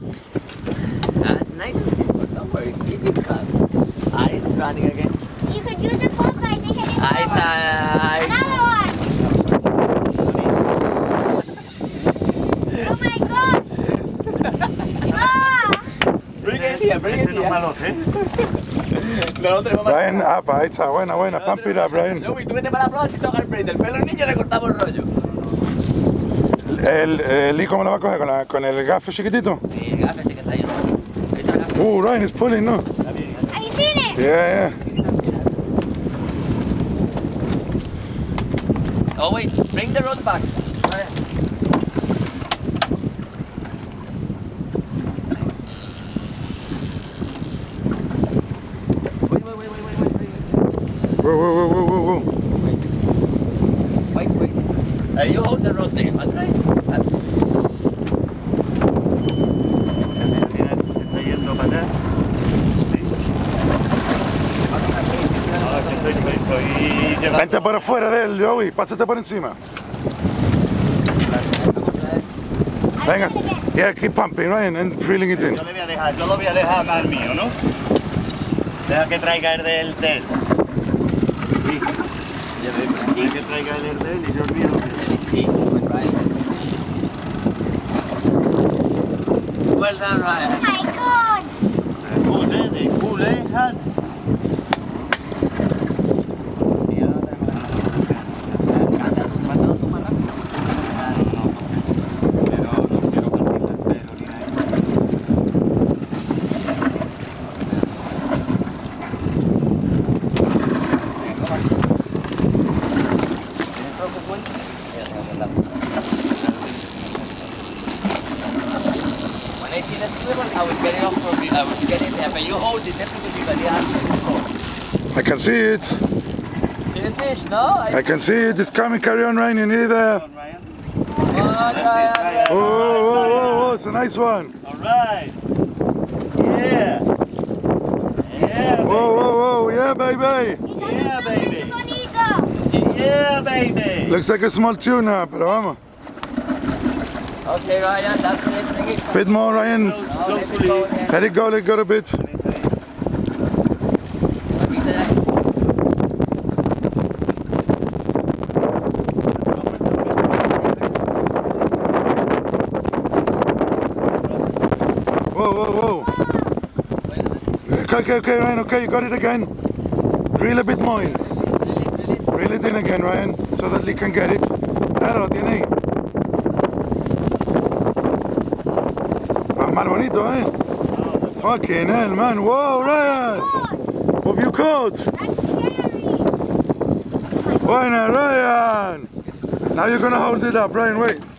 That's nice and simple. Don't worry. Keep it calm. Ah, it's running again. You could use a poke, I think, and Ah, it's, uh, Another one! Oh my god! Ah! Bring it here, bring it no es here. ¿eh? No lo tenemos más. Brian, apa, ahí está, buena, buena, pump it up, Brian. Joey, tú vete para la plaza y toca el frente. El pelo al niño le cortamos el rollo. El, el Lee, ¿cómo lo va a coger? ¿Con, la, con el gafo chiquitito? Sí, gáfete que está ahí. Ahí está el gafe. Uh, Ryan is pulling, no? Have you seen it? Yeah, yeah. Oh wait, bring the rod back. Uh, you hold the rod there, that's right. That's... Está yendo para. Sí. Vente por afuera de él, Joey, pásate por encima. Venga, yeah, keep pumping, Ryan, and reeling it in. Yo le voy a dejar, yo lo voy a dejar al mío, ¿no? Deja que traiga el del de él. Sí. Deja que traiga el de él y yo el mío. people would ride it. Well done, Ryan. Oh my God! Cool, eh? They cool, eh? Had. Thank you. Quiero partirle el pelo ni nada. When I see that swivel, I will get it off from you. I will get it there, but you hold it you got the answer. I can see it. See the fish, no? I can see it. It's coming. Carry on, Ryan. You need there. Come on, Ryan. Come on, Ryan. Oh, whoa, whoa, whoa. It's a nice one. All right. Yeah. Yeah, Whoa, whoa, whoa. Yeah, baby. Yeah, baby. Bonito! Yeah, baby. Looks like a small tuna, pero vamos. Okay, Ryan, that's it. Bring it. Bit more, Ryan. Now, let it go again. Let it go, let it go a bit. Whoa, whoa, whoa. Okay, okay, okay, Ryan. Okay, you got it again. Reel a bit more in. Reel it in again, Ryan, so that Lee can get it. Claro, tiene ahí. Ah, Más bonito, eh. Fucking hell, man. Whoa, Ryan. Coat. That's scary! Buena, Ryan. Now you're gonna hold it up, Ryan. Wait.